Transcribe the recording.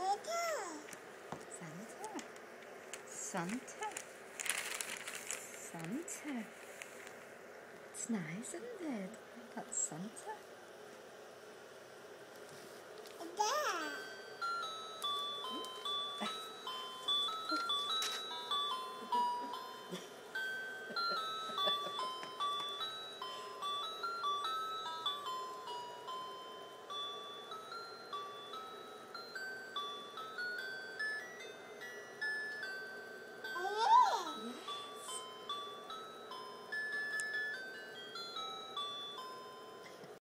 Santa. Santa. Santa. It's nice, isn't it? That's Santa.